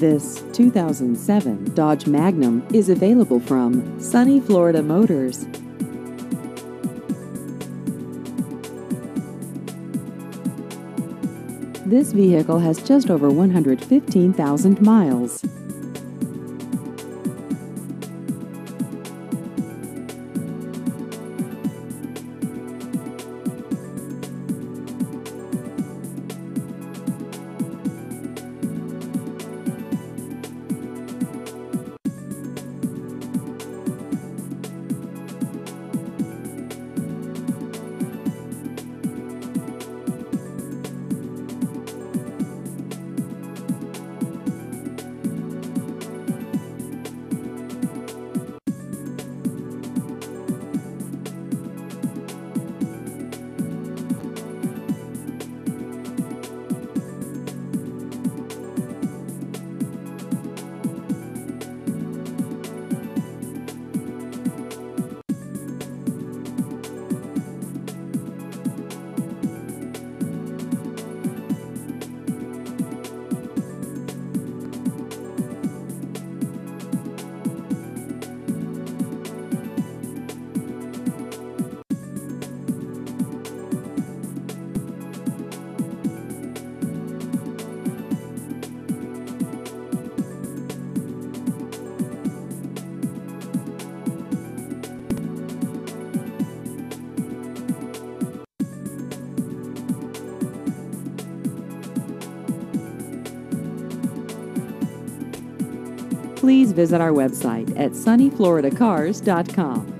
This 2007 Dodge Magnum is available from Sunny Florida Motors. This vehicle has just over 115,000 miles. Please visit our website at sunnyfloridacars.com.